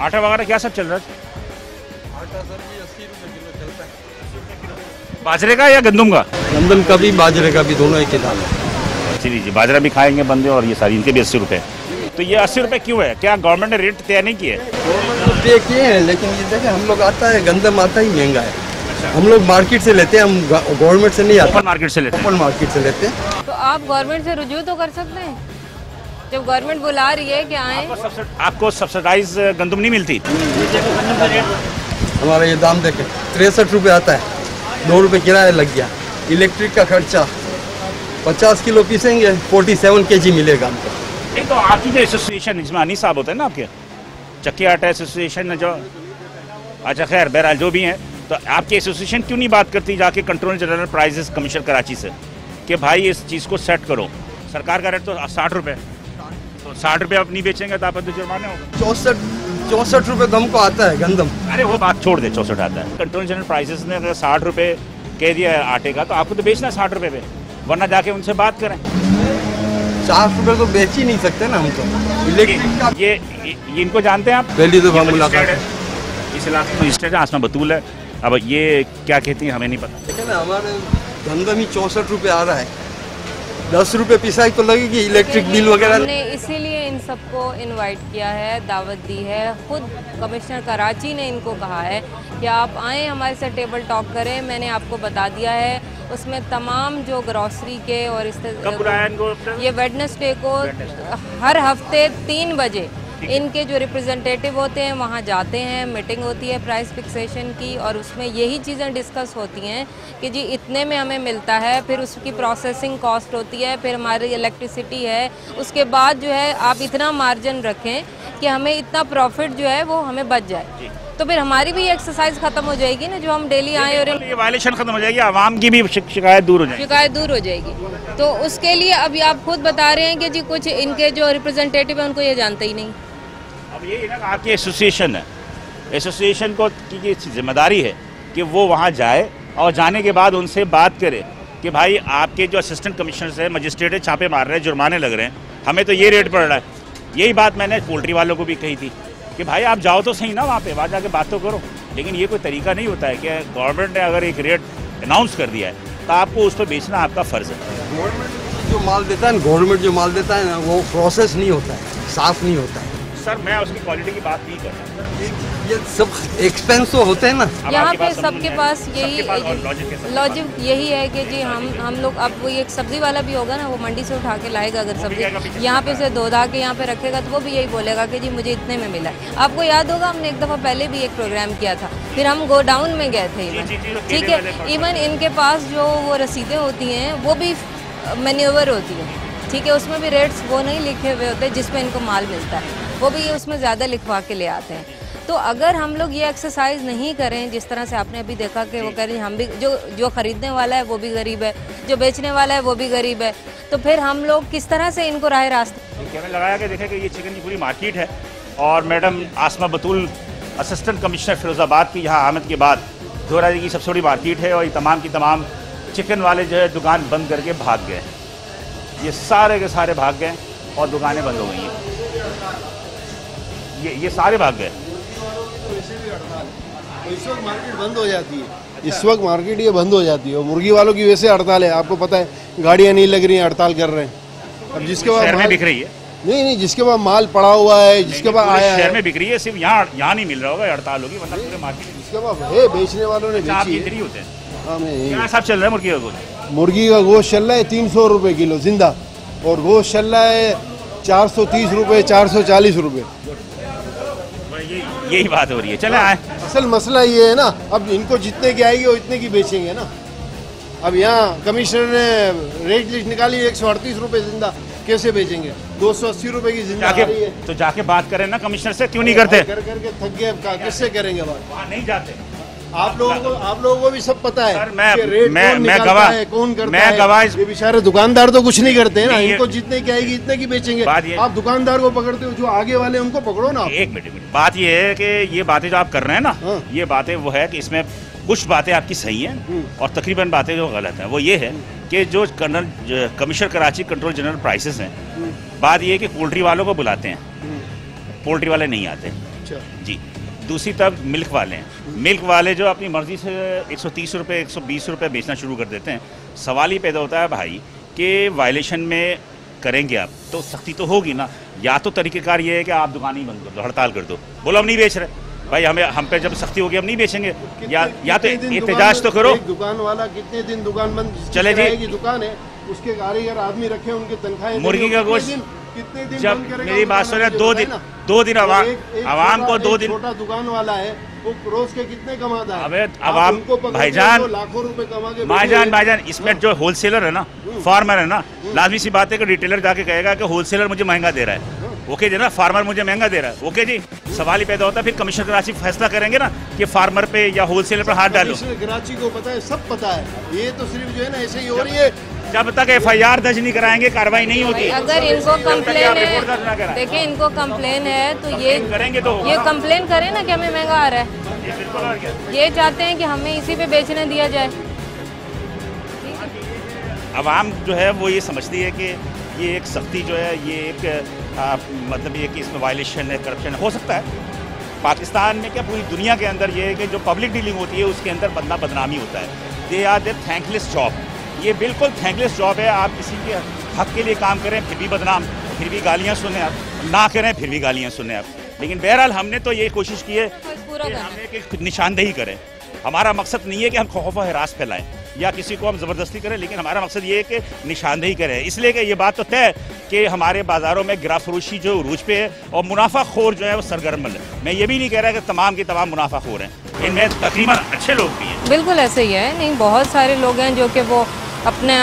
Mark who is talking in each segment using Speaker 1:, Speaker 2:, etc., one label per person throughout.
Speaker 1: आटा वगैरह क्या सब चल रहा है?
Speaker 2: आटा सर भी अस्सी रुपये किलो चलता है।
Speaker 1: बाजरे का या गंदम का?
Speaker 2: गंदम का भी बाजरे का भी दोनों एक ही दाम है।
Speaker 1: चलिए जी बाजरा भी खाएँगे बंदे और ये सारी इनके भी अस्सी रुपये तो ये अस्सी रुपये क्यों है? क्या गवर्नमेंट ने रेट तय नहीं किए?
Speaker 2: गवर्नमेंट तो पे किए हैं लेकिन ये देखें हम लोग आता है गंदम आता ही महँगा है। हम लोग मार्केट से लेते हैं हम गवर्नमेंट से नहीं आता।
Speaker 1: मार्केट से लेते हैं।
Speaker 2: ओपन मार्केट से लेते हैं।
Speaker 3: तो आप गवर्नमेंट से रुजू तो कर सकते हैं। जब गवर्नमेंट बुला रही है कि आए।
Speaker 1: आपको सब्सिडाइज गंदम नहीं मिलती?
Speaker 2: हमारा ये दाम देखें तिरसठ रुपये आता है। दो रुपये किराया लग गया। इलेक्ट्रिक का खर्चा पचास किलो पीसेंगे फोर्टी सेवन के जी मिलेगा हमको।
Speaker 1: तो आपकी जो एसोसिएशन जिसमें अनी साहब होते हैं ना आपके चक्की आटा एसोसिएशन जो अच्छा खैर बहरहाल जो भी हैं तो आपकी एसोसिएशन क्यों नहीं बात करती जाके control general prices commission Karachi से? कि भाई इस चीज़ को सेट करो। सरकार का रेट तो साठ रुपये। तो साठ रुपये आप नहीं बेचेंगे तो आप तो जुर्माने होगा।
Speaker 2: चौंसठ चौंसठ रुपये तो हमको आता है गंदम।
Speaker 1: अरे वो बात छोड़ दे चौसठ आता है। कंट्रोल जनरल प्राइसेस ने अगर साठ रुपये कह दिया है आटे का तो आपको तो बेचना है साठ रुपये पे वरना जाके उनसे बात करें।
Speaker 2: चार रुपये तो बेच ही नहीं सकते ना हम तो। इलेक्ट्रिक
Speaker 1: ये, ये, इनको जानते हैं आप?
Speaker 2: पहली दफ़ा मुलाकात
Speaker 1: है। इस इलाके में है आसमा बतूल है। अब ये क्या कहती है हमें नहीं पता।
Speaker 2: देखिए ना हमारे गंदम ही चौसठ रुपये आ रहा है। दस रुपये पिसा तो लगेगी इलेक्ट्रिक बिल वगैरह।
Speaker 3: हमने इसीलिए इन सबको इनवाइट किया है दावत दी है। खुद कमिश्नर कराची ने इनको कहा है कि आप आए हमारे से टेबल टॉक करें। मैंने आपको बता दिया है उसमें तमाम जो ग्रॉसरी के और इस? ये वेडनेसडे को हर हफ़्ते तीन बजे। इनके जो रिप्रेजेंटेटिव होते हैं वहाँ जाते हैं मीटिंग होती है प्राइस फिक्सेशन की और उसमें यही चीज़ें डिस्कस होती हैं कि जी इतने में हमें मिलता है फिर उसकी प्रोसेसिंग कॉस्ट होती है फिर हमारी इलेक्ट्रिसिटी है उसके बाद जो है आप इतना मार्जिन रखें कि हमें इतना प्रॉफिट जो है वो हमें बच जाए। तो फिर हमारी भी एक्सरसाइज ख़त्म हो जाएगी ना जो हम डेली आए और
Speaker 1: ये वायलेशन खत्म हो जाएगी आवाम की भी शिकायत दूर हो जाएगी।
Speaker 3: शिकायत दूर हो जाएगी। तो उसके लिए अभी आप खुद बता रहे हैं कि जी कुछ इनके जो रिप्रेजेंटेटिव हैं उनको ये जानते ही नहीं।
Speaker 1: अब ये ना आपकी एसोसिएशन है। एसोसिएशन को की ज़िम्मेदारी है कि वो वहाँ जाए और जाने के बाद उनसे बात करे कि भाई आपके जो असिस्टेंट कमिश्नर है मजिस्ट्रेट है, छापे मार रहे हैं, जुर्माने लग रहे हैं। हमें तो ये रेट पड़ रहा है। यही बात मैंने पोल्ट्री वालों को भी कही थी कि भाई आप जाओ तो सही ना वहाँ पे, वहाँ जाके बात तो करो। लेकिन ये कोई तरीका नहीं होता है कि गवर्नमेंट ने अगर एक रेट अनाउंस कर दिया है तो आपको उस पर बेचना आपका फ़र्ज़ है।
Speaker 2: गवर्नमेंट जो माल देता है गवर्नमेंट जो माल देता है ना, वो प्रोसेस नहीं होता है, साफ़ नहीं होता है।
Speaker 1: सर मैं उसकी क्वालिटी की बात नहीं कर रहा।
Speaker 2: ये सब एक्सपेंस तो होते हैं ना।
Speaker 3: यहाँ पे सबके पास यही
Speaker 1: लॉजिक
Speaker 3: यही है कि जी हम हम लोग अब वो एक सब्ज़ी वाला भी होगा ना वो मंडी से उठा के लाएगा अगर सब्ज़ी। यहाँ पे उसे धो धा के यहाँ पे रखेगा तो वो भी यही बोलेगा कि जी मुझे इतने में मिला है। आपको याद होगा हमने एक दफ़ा पहले भी एक प्रोग्राम किया था। फिर हम गोडाउन में गए थे इवन ठीक है? इवन इनके पास जो वो रसीदें होती हैं वो भी मैन्यूवर होती है। ठीक है? उसमें भी रेट्स वो नहीं लिखे हुए होते जिसमें इनको माल मिलता है। वो भी उसमें ज़्यादा लिखवा के ले आते हैं। तो अगर हम लोग ये एक्सरसाइज नहीं करें जिस तरह से आपने अभी देखा कि वो कह रही हम भी जो जो खरीदने वाला है वो भी गरीब है जो बेचने वाला है वो भी गरीब है। तो फिर हम लोग किस तरह से इनको राह रास्ते
Speaker 1: कैमरा लगाया के देखे कि ये चिकन की पूरी मार्केट है और madam Asma Batool assistant commissioner Firozabad की यहाँ आमद के बाद दोहराजी की सबसे बड़ी मार्केट है और ये तमाम की तमाम चिकन वाले जो है दुकान बंद करके भाग गए ये सारे के सारे भाग गए और दुकानें बंद हो गई हैं। ये ये सारे भाग गए।
Speaker 4: इस वक्त मार्केट बंद हो जाती है। इस वक्त मार्केट ये बंद हो जाती है। और मुर्गी वालों की वैसे हड़ताल है। आपको पता है गाड़ियाँ नहीं लग रही हैं हड़ताल कर रहे हैं। अब जिसके बाद
Speaker 1: शहर में
Speaker 4: माल-
Speaker 1: बिक रही है।
Speaker 4: नहीं नहीं जिसके पास माल पड़ा हुआ है जिसके पास आया
Speaker 1: शहर में बिक रही है सिर्फ़ यहाँ यहाँ नहीं मिल रहा होगा हड़ताल होगी वरना पूरे मार्केट
Speaker 4: जिसके पास है बेचने वालों ने
Speaker 1: अच्छा,
Speaker 4: बेची है।
Speaker 1: होते
Speaker 4: मैं यहीं
Speaker 1: क्या हिसाब चल रहा है मुर्गी का कुछ
Speaker 4: मुर्गी का गोश्त चल रहा है तीन सौ रुपये किलो ज़िंदा। और गोश्त चल रहा है चार सौ तीस रुपये चार सौ चालीस रुपये
Speaker 1: यही बात हो रही है। चले आए।
Speaker 4: असल मसला ये है ना अब इनको जितने की आएगी वो इतने की बेचेंगे ना। अब यहाँ कमिश्नर ने रेट लिस्ट निकाली एक सौ अड़तीस रुपये ज़िंदा कैसे बेचेंगे? दो सौ अस्सी रूपए की ज़िंदा आ रही है।
Speaker 1: तो जाके बात करें ना कमिश्नर से क्यों नहीं करते?
Speaker 4: कर करके थक गए अब किससे करेंगे बात?
Speaker 1: नहीं जाते।
Speaker 4: आप लोगों को आप लोगों को भी सब पता है
Speaker 1: सर, मैं-
Speaker 4: रेट
Speaker 1: मैं- मैं गवाह-
Speaker 4: कौन करता
Speaker 1: मैं
Speaker 4: है।
Speaker 1: गवाह इस-
Speaker 4: बेचारे दुकानदार तो कुछ नहीं करते ना इनको जितने की आएगी इतने की बेचेंगे।
Speaker 1: ये-
Speaker 4: आप दुकानदार को पकड़ते हो जो आगे वाले उनको पकड़ो ना
Speaker 1: एक मिनट बात ये है कि ये बातें जो आप कर रहे हैं ना
Speaker 4: हाँ।
Speaker 1: ये बातें वो है कि इसमें कुछ बातें आपकी सही हैं और तकरीबन बातें जो गलत हैं। वो ये है कि जो colonel commissioner Karachi control general prices हैं बात ये है कि पोल्ट्री वालों को बुलाते हैं। पोल्ट्री वाले नहीं आते।
Speaker 4: अच्छा।
Speaker 1: जी। दूसरी तरफ़ मिल्क वाले हैं। मिल्क वाले जो अपनी मर्ज़ी से एक 130 रुपए 120 रुपए बेचना शुरू कर देते हैं। सवाल ही पैदा होता है भाई कि वायलेशन में करेंगे आप तो सख्ती तो होगी ना। या तो तरीक़ेकार ये है कि आप दुकान ही बंद कर दो हड़ताल कर दो। बोलो हम नहीं बेच रहे। भाई हमें हम पे जब सख्ती होगी हम नहीं बेचेंगे। या या तो एहतजाज तो करो।
Speaker 4: दुकान वाला कितने दिन दुकान बंद
Speaker 1: चले जी।
Speaker 4: किराए की दुकान है उसके कारीगर आदमी रखे उनके तनख्वाहें
Speaker 1: मुर्गी का गोश्त
Speaker 4: कितने दिन
Speaker 1: जब मेरी बात सुने दो दिन दो दिन
Speaker 4: तो
Speaker 1: आवाम आवाम को दो दिन
Speaker 4: छोटा दुकान वाला है वो रोज के कितने कमाता है?
Speaker 1: अबे आवाम-
Speaker 4: उनको
Speaker 1: भाईजान-
Speaker 4: लाखों रुपए कमा के
Speaker 1: भाईजान भाईजान इसमें जो होलसेलर है ना फार्मर है ना लाजमी सी बात है कि रिटेलर जाके कहेगा कि होलसेलर मुझे महँगा दे रहा है। ओके जी ना फार्मर मुझे महँगा दे रहा है। ओके जी सवाल ही पैदा होता है फिर कमिश्नर कराची फैसला करेंगे ना कि फार्मर पे या होलसेलर पर हाथ डालो।
Speaker 4: कराची को पता है सब पता है। ये तो सिर्फ़ जो है ना ऐसे ही हो रही है
Speaker 1: जब तक एफ़ आई आर दर्ज नहीं कराएँगे कार्रवाई नहीं होती।
Speaker 3: अगर इनको
Speaker 1: जब तक
Speaker 3: कंप्लेन
Speaker 1: आप रिपोर्ट दर्ज ना
Speaker 3: है देखिए इनको कंप्लेन है तो ये
Speaker 1: करेंगे तो
Speaker 3: ये
Speaker 1: ना।
Speaker 3: कंप्लेन करें ना कि हमें महँगा आ रहा है।
Speaker 1: ये
Speaker 3: चाहते हैं कि हमें इसी पे बेचने दिया जाए।
Speaker 1: आवाम जो है वो ये समझती है कि ये एक सख्ती जो है ये एक आ, मतलब ये कि इसमें वायलेशन है करप्शन हो। सकता है। पाकिस्तान में क्या पूरी दुनिया के अंदर ये है कि जो पब्लिक डीलिंग होती है उसके अंदर बंदा बदनामी होता है। They are the thankless job ये बिल्कुल थैंकलेस जॉब है। आप किसी के हक के लिए काम करें फिर भी बदनाम फिर भी गालियाँ सुने आप। ना करें फिर भी गालियाँ सुने आप। लेकिन बहरहाल हमने तो ये कोशिश की है कि निशानदेही करें। हमारा मकसद नहीं है कि हम खौफ और हरास फैलाएँ या किसी को हम ज़बरदस्ती करें लेकिन हमारा मकसद ये है कि निशानदेही करें। इसलिए कि ये बात तो तय है कि हमारे बाज़ारों में गिरा फरोशी जो रूज पे है और मुनाफा खोर जो है वो सरगर्म है। मैं ये भी नहीं कह रहा कि तमाम के तमाम मुनाफा खोर हैं। इनमें तकरीबन अच्छे लोग भी हैं।
Speaker 3: बिल्कुल ऐसे ही है। नहीं बहुत सारे लोग हैं जो कि वो अपने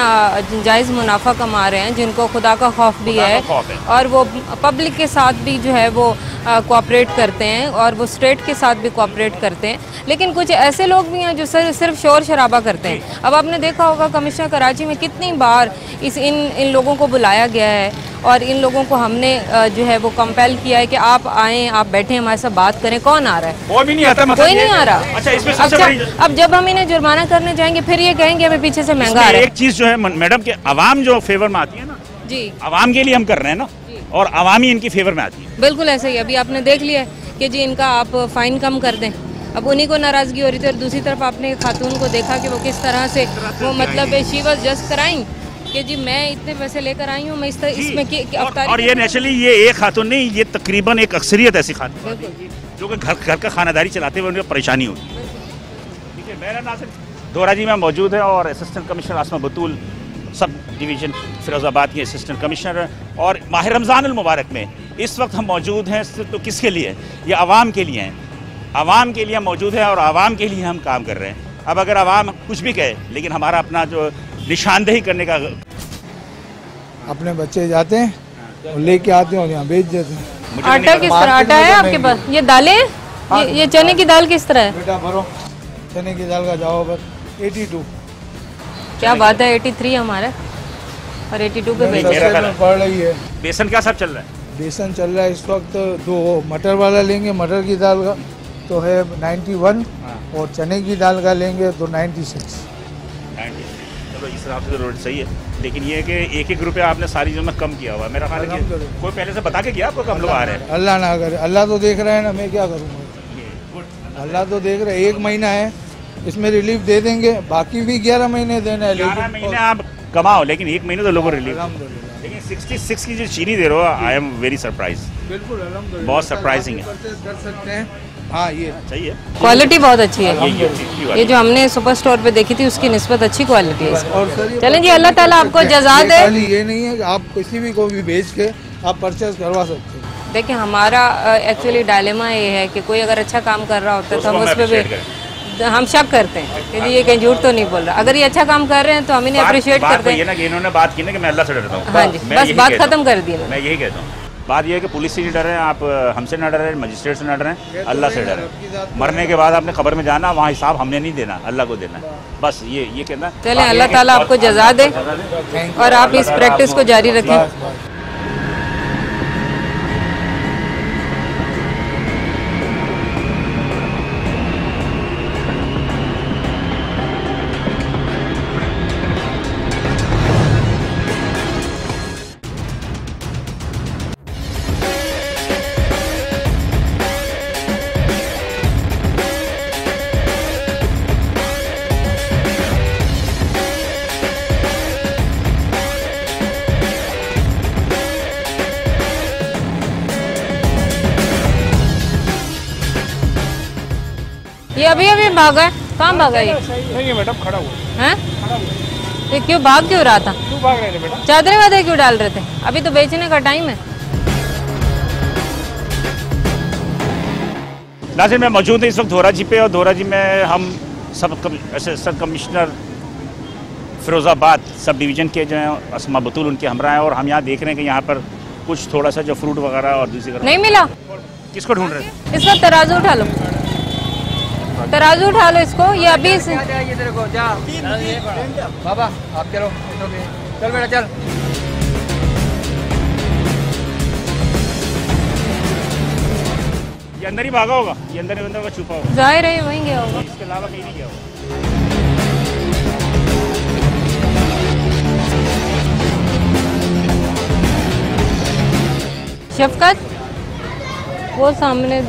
Speaker 3: जायज़ मुनाफा कमा रहे हैं जिनको खुदा का खौफ भी है
Speaker 1: है।
Speaker 3: और वो पब्लिक के साथ भी जो है वो कोऑपरेट करते हैं और वो स्टेट के साथ भी कोऑपरेट करते हैं। लेकिन कुछ ऐसे लोग भी हैं जो सर सिर्फ़ शोर शराबा करते हैं। अब आपने देखा होगा कमिश्नर कराची में कितनी बार इस इन इन लोगों को बुलाया गया है और इन लोगों को हमने जो है वो कंपेल किया है कि आप आएँ आप बैठे हमारे साथ बात करें। कौन आ रहा है?
Speaker 1: कोई भी नहीं आता मतलब
Speaker 3: कोई नहीं आ रहा।
Speaker 1: अच्छा इसमें सबसे
Speaker 3: अच्छा,
Speaker 1: बड़ी
Speaker 3: अब जब हम इन्हें जुर्माना करने जाएँगे फिर ये कहेंगे हमें पीछे से महँगा आ रहा
Speaker 1: एक चीज़ जो है मैडम कि आवाम जो फेवर में आती है ना
Speaker 3: जी।
Speaker 1: आवाम के लिए हम कर रहे हैं ना। और आवाम इनकी फेवर में आती है।
Speaker 3: बिल्कुल ऐसे ही अभी आपने देख लिया है कि जी इनका आप फाइन कम कर दें। अब उन्हीं को नाराज़गी हो रही थी और दूसरी तरफ़ आपने खातून को देखा कि वो किस तरह से वो मतलब शी वॉज़ जस्ट कराई कि जी मैं इतने पैसे लेकर आई हूँ मैं इस तरह इसमें की, की
Speaker 1: और, और ये नेचुरली ये एक खातून नहीं ये तकरीबन एक अक्सरियत ऐसी खातून जो कि घर घर का खानादारी चलाते हुए उनको परेशानी होती है। ठीक है मेरा नासिर दोरा जी में मौजूद है और असिस्टेंट कमिश्नर आसमा बतूल सब डिवीज़न फिरोज़ाबाद की असिस्टेंट कमिश्नर हैं और माह रमज़ान मुबारक में। इस वक्त हम मौजूद हैं सिर्फ़ तो किसके लिए? ये आवाम के लिए हैं। आवाम के लिए मौजूद हैं और आवाम के लिए हम काम कर रहे हैं। अब अगर आवाम कुछ भी कहे लेकिन हमारा अपना जो निशानदेही करने का
Speaker 5: अपने बच्चे जाते हैं और लेके आते हैं और यहाँ बेच देते हैं।
Speaker 3: आटा किस तरह? आटा है आपके पास? ये दालें? ये, ये चने की दाल किस तरह है?
Speaker 5: बेटा भरो। चने की दाल का जाओ बस। एटी टू।
Speaker 3: क्या बात है 83 हमारा। और 82 पे
Speaker 1: नहीं,
Speaker 3: बेच
Speaker 1: मेरा ख्याल
Speaker 5: में पड़ रही है।
Speaker 1: बेसन क्या सब चल रहा है?
Speaker 5: बेसन चल रहा है इस वक्त दो मटर वाला लेंगे मटर की दाल का तो है 91 और चने की दाल का लेंगे तो 96
Speaker 1: चलो इस हिसाब से तो रोड सही है। लेकिन ये है कि एक एक रुपया आपने सारी जो में कम किया हुआ है। मेरा ख्याल है कोई पहले से बता के गया आपको कम लोग आ रहे हैं?
Speaker 5: अल्लाह ना करे। अल्लाह तो देख रहे हैं ना मैं क्या करूँगा अल्लाह तो देख रहे हैं एक महीना है। इसमें रिलीफ दे देंगे। बाकी भी ग्यारह महीने देना है
Speaker 1: ग्यारह महीने आप कमाओ लेकिन एक महीने तो लोगों रिलीफ लेकिन 66 की जो चीनी दे रहे हो आई एम वेरी सरप्राइज़
Speaker 5: बिल्कुल
Speaker 1: बहुत surprising है।
Speaker 5: कर सकते हैं। हाँ ये।
Speaker 1: सही है।
Speaker 3: क्वालिटी बहुत अच्छी है।
Speaker 1: ये
Speaker 3: जो हमने सुपर स्टोर पे देखी थी उसकी निस्बत अच्छी क्वालिटी है। चलें जी अल्लाह ताला आपको जजा
Speaker 5: ये
Speaker 3: दे
Speaker 5: खाली ये नहीं है कि आप किसी भी को भी बेच के आप परचेज करवा सकते हैं।
Speaker 3: देखिए हमारा एक्चुअली डायलेमा ये है कि कोई अगर अच्छा काम कर रहा होता है तो हम उस पर
Speaker 1: appreciate
Speaker 3: हम शक करते हैं कि ये कहीं झूठ तो नहीं बोल रहा अगर ये अच्छा काम कर रहे हैं तो हम इन्हें अप्रिशिएट करते
Speaker 1: हैं ना कि इन्होंने बात की ना कि मैं अल्लाह से डरता हूँ
Speaker 3: हाँ जी, बस बात खत्म
Speaker 1: हूँ।
Speaker 3: कर दी
Speaker 1: मैं यही कहता हूँ बात यह है कि पुलिस से नहीं डर रहे हैं आप हमसे ना डर रहे मजिस्ट्रेट से ना डर रहे अल्लाह से डर रहे मरने के बाद आपने खबर में जाना वहाँ हिसाब हमने नहीं देना अल्लाह को देना है। बस ये ये कहना है।
Speaker 3: चलें अल्लाह
Speaker 1: ये
Speaker 3: ताला आपको जजा दे। और आप इस प्रैक्टिस को जारी रखें अभी अभी भागा है कहाँ भागा ये
Speaker 6: नहीं मैडम खड़ा हुआ।
Speaker 3: हैं? ये क्यों भाग क्यों रहा था?
Speaker 6: क्यों भाग रहे थे बेटा।
Speaker 3: चादरें वादरें क्यों डाल रहे थे? अभी तो बेचने का टाइम है।
Speaker 1: नाजिर मैं मौजूद हूँ इस वक्त धोराजी पे और धोराजी में हम सब कम, assistant commissioner Firozabad sub division के जो हैं असमा बतूल उनके हमरा हैं और हम यहाँ देख रहे हैं कि यहाँ पर कुछ थोड़ा सा जो फ्रूट वगैरह और दूसरी
Speaker 3: नहीं मिला।
Speaker 1: किसको ढूंढ रहे थे
Speaker 3: इसका तराजू उठा लो। तराजू उठा लो इसको ये अभी से
Speaker 2: बाबा आप चलो चल बेटा चल।
Speaker 1: ये अंदर ही भागा होगा। ये अंदर ही अंदर होगा छुपा होगा।
Speaker 3: ज़ाहिर है वहीं गया होगा।
Speaker 1: इसके अलावा कहीं नहीं गया होगा।
Speaker 3: शफकत वो सामने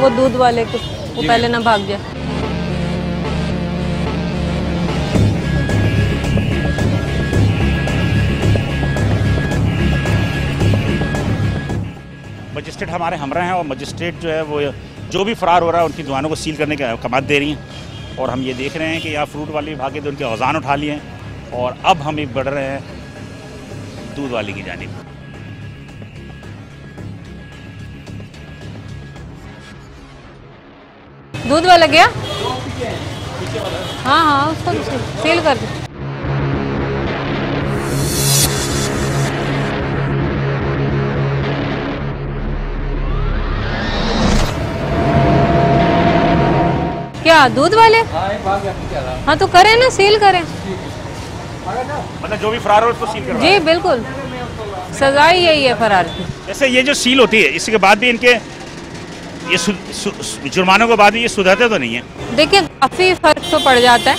Speaker 3: वो दूध वाले को वो पहले ना भाग जाए
Speaker 1: मजिस्ट्रेट हमारे हमरा हैं और मजिस्ट्रेट जो है वो जो भी फरार हो रहा है उनकी दुकानों को सील करने का कमात दे रही हैं। और हम ये देख रहे हैं कि यहाँ फ्रूट वाले भागे तो उनके औजान उठा लिए हैं और अब हम एक बढ़ रहे हैं दूध वाले की जानिब।
Speaker 3: दूध वाला गया? हाँ हाँ उसको सील कर दो। क्या दूध वाले? हाँ तो करें ना सील करें।
Speaker 1: मतलब जो भी फरार हो उसको सील करवा
Speaker 3: जी बिल्कुल। सजाई यही है फरार की।
Speaker 1: जैसे ये जो सील होती है इसके बाद भी इनके ये जुर्मानों के बाद ये सुधरते तो नहीं है।
Speaker 3: देखिए काफ़ी फ़र्क तो पड़ जाता है।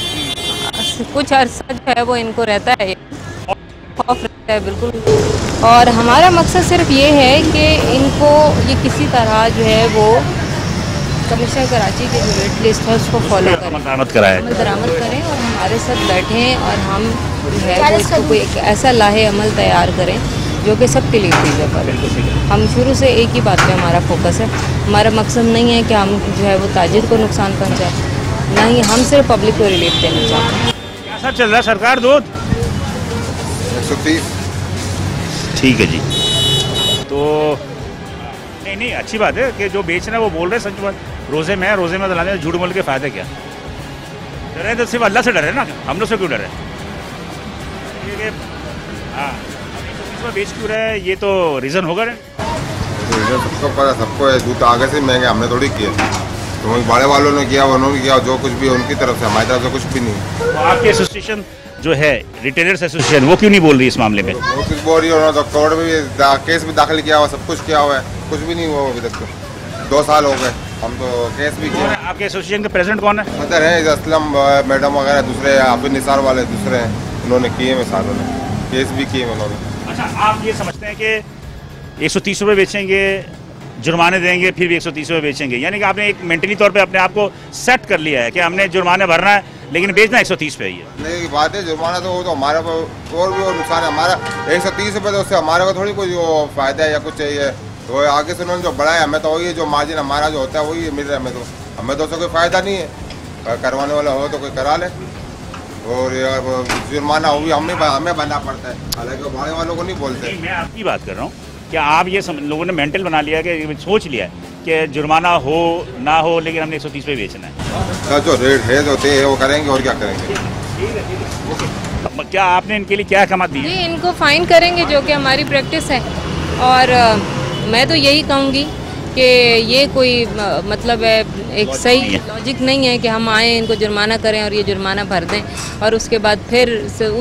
Speaker 3: कुछ अरसा जो है वो इनको रहता है। खौफ रहता है बिल्कुल। और हमारा मकसद सिर्फ़ ये है कि इनको ये किसी तरह जो है वो कमिश्नर कराची के जो रेट लिस्ट है उसको फॉलो करें।
Speaker 1: दरामद कराया
Speaker 3: दरामद करें और हमारे साथ बैठें और हम जो है वो इसको कोई ऐसा लाहे अमल तैयार करें। जो कि सबके लिए फीजेबल है हम शुरू से एक ही बात पे हमारा फोकस है। हमारा मकसद नहीं है कि हम जो है वो ताजिर को नुकसान पहुँचाए। ना ही हम सिर्फ़ पब्लिक को रिलीफ देना चाहते हैं।
Speaker 1: क्या सब चल रहा है सरकार दूध? ठीक है जी। तो नहीं नहीं अच्छी बात है कि जो बेच रहे हैं वो बोल रहे हैं सच बात। रोज़े में रोज़े में दलाने झूठ बोल के फ़ायदा क्या? डरे तो सिर्फ़ अल्लाह से डरे ना? हम लोग से क्यों डरे? हाँ। अब एक सौ तीस में बेच क्यों रहे हैं? ये तो रीज़न होगा ना।
Speaker 7: इधर सबको पता सबको है दूध आगे से महँगे हमने थोड़ी किए। तो बड़े वालों ने किया उन्होंने किया जो कुछ भी उनकी तरफ़ से हमारी तरफ़ से कुछ भी नहीं।
Speaker 1: तो आपकी एसोसिएशन जो है रिटेलर्स एसोसिएशन वो क्यों नहीं बोल रही इस मामले में?
Speaker 7: वो कुछ बोल रही है उन्होंने तो कोर्ट में भी केस भी दाखिल किया हुआ सब कुछ किया हुआ है। कुछ भी नहीं हुआ अभी तक तो। दो साल हो गए हम तो केस भी किए।
Speaker 1: आपके एसोसिएशन के प्रेसिडेंट कौन है?
Speaker 7: मदर है असलम मैडम वगैरह दूसरे हाफिज निसार वाले दूसरे हैं। उन्होंने किए हैं सालों ने केस भी किए उन्होंने।
Speaker 1: अच्छा आप ये समझते हैं कि एक सौ तीस रुपये बेचेंगे, जुर्माने देंगे, फिर भी एक सौ तीस रुपये बेचेंगे। यानी कि आपने एक मेंटली तौर पे अपने आप को सेट कर लिया है कि हमने जुर्माने भरना है, लेकिन बेचना एक सौ तीस पे ही है।
Speaker 7: नहीं बात है, जुर्माना तो वो तो हमारे और भी वो नुकसान है। हमारा एक सौ तीस रुपये तो उससे हमारे को थोड़ी कोई फ़ायदा है या कुछ चाहिए। तो आगे से उन्होंने जो बढ़ाया, हमें तो वही जो मार्जिन हमारा जो होता है, वही मिल रहा है हमें तो। हमें तो उससे कोई फ़ायदा नहीं है। करवाने वाला हो तो कोई करा ले। और ये जुर्माना हो भी हमें हमें भरना पड़ता है। हालाँकि बड़े वालों को नहीं बोलते।
Speaker 1: नहीं, मैं आपकी बात कर रहा हूँ क्या आप ये सम, लोगों ने मेंटल बना लिया कि सोच लिया है कि जुर्माना हो ना हो लेकिन हमने एक सौ तीस पे बेचना है।
Speaker 7: का जो रेट है जो है वो करेंगे और क्या करेंगे?
Speaker 1: क्या आपने इनके लिए क्या कमा दी
Speaker 3: जी इनको फाइन करेंगे जो कि हमारी प्रैक्टिस है। और मैं तो यही कहूँगी कि ये कोई मतलब है एक सही लॉजिक नहीं है कि हम आए इनको जुर्माना करें और ये जुर्माना भर दें और उसके बाद फिर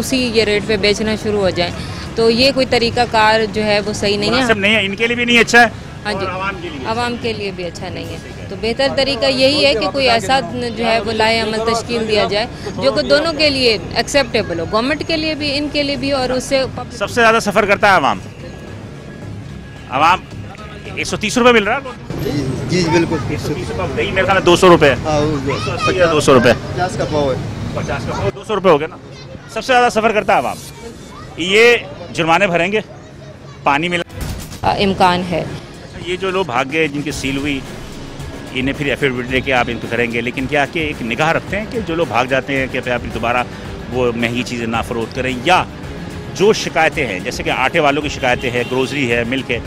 Speaker 3: उसी ये रेट पे बेचना शुरू हो जाए। तो ये कोई तरीका कार जो है वो सही नहीं है।
Speaker 1: नहीं है इनके लिए भी नहीं अच्छा है
Speaker 3: हाँ जी।
Speaker 1: और आवाम के लिए
Speaker 3: आवाम के लिए भी अच्छा नहीं है। तो बेहतर तरीका यही है कि कोई ऐसा जो है वो लाए अमल तश्कील दिया जाए जो कि दोनों के लिए एक्सेप्टेबल हो। गवर्नमेंट के लिए भी इनके लिए भी और उससे
Speaker 1: सबसे ज़्यादा सफ़र करता है आवाम। आवाम एक सौ तीस रुपये मिल रहा है?
Speaker 2: जी बिल्कुल।
Speaker 1: एक सौ तीस रुपये दही मेरे ख्याल दो सौ रुपये
Speaker 2: हाँ।
Speaker 1: दो सौ रुपये।
Speaker 2: पचास का पाव है।
Speaker 1: पचास का दो सौ रुपये हो गया ना? सबसे ज़्यादा सफ़र करता है आप? ये जुर्माने भरेंगे? पानी मिला?
Speaker 3: इम्कान है।
Speaker 1: ये जो लोग भाग गए जिनकी सील हुई इन्हें फिर एफिडेविट लेके आप इनको करेंगे लेकिन क्या कि एक निगाह रखते हैं कि जो लोग भाग जाते हैं कि आप दोबारा वो महँगी चीज़ें ना फरोख्त करें? या जो शिकायतें हैं जैसे कि आटे वालों की शिकायतें हैं ग्रोसरी है मिल्क है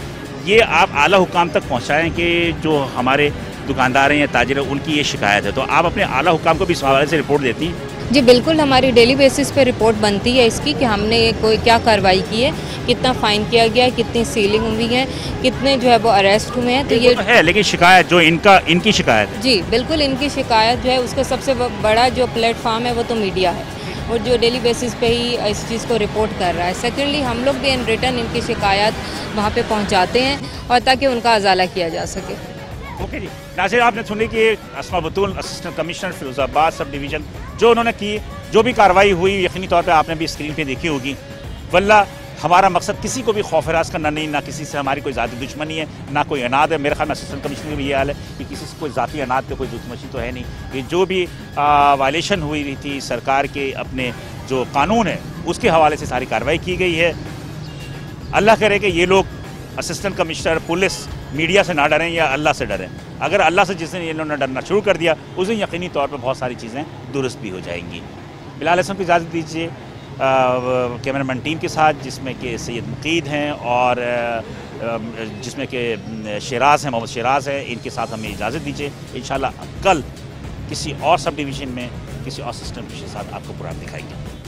Speaker 1: ये आप आला हुकाम तक पहुँचाएँ कि जो हमारे दुकानदार हैं या ताजिर हैं उनकी ये शिकायत है। तो आप अपने आला हुकाम को भी इस हवाले से रिपोर्ट देती हैं?
Speaker 3: जी बिल्कुल हमारी डेली बेसिस पे रिपोर्ट बनती है इसकी कि हमने कोई क्या कार्रवाई की है कितना फ़ाइन किया गया है कितनी सीलिंग हुई है कितने जो है वो अरेस्ट हुए हैं तो
Speaker 1: ये तो है लेकिन शिकायत जो इनका इनकी शिकायत है।
Speaker 3: जी बिल्कुल इनकी शिकायत जो है उसका सबसे बड़ा जो प्लेटफॉर्म है वो तो मीडिया है। और जो डेली बेसिस पे ही इस चीज़ को रिपोर्ट कर रहा है। सेकेंडली हम लोग भी इन रिटर्न इनकी शिकायत वहाँ पे पहुँचाते हैं और ताकि उनका अजाला किया जा सके।
Speaker 1: ओके जी। नाजिर, आपने सुनी कि Asma Batool assistant commissioner Firozabad subdivision जो उन्होंने की, जो भी कार्रवाई हुई, यकीनी तौर पर आपने भी स्क्रीन पर देखी होगी। वल्ला हमारा मकसद किसी को भी खौफ खौफराज करना नहीं, ना किसी से हमारी कोई ज़ाती दुश्मनी है, ना कोई अनाद है। मेरे ख्याल में असिस्टेंट कमिश्नर भी ये हाल है कि किसी से कोई ज़ाती अनाद पे कोई दुश्मनी तो है नहीं। ये जो भी वायलेशन हुई रही थी सरकार के अपने जो कानून है, उसके हवाले से सारी कार्रवाई की गई है। अल्लाह करे कि ये लोग असिस्टेंट कमिश्नर, पुलिस, मीडिया से ना डरें या अल्लाह से डरें। अगर अल्लाह से जिस दिन ये लोगों ने डरना शुरू कर दिया, उस दिन यकीनी तौर पर बहुत सारी चीज़ें दुरुस्त भी हो जाएँगी। बिलाल हसन को इजाज़त दीजिए। कैमरामैन टीम के साथ, जिसमें कि सैद मुकीद हैं और जिसमें कि शराज हैं, मोहम्मद शराज हैं, इनके साथ हमें इजाज़त दीजिए। इन कल किसी और सब डिवीज़न में, किसी और सिस्टम के साथ आपको प्रोग्राम दिखाएँगे।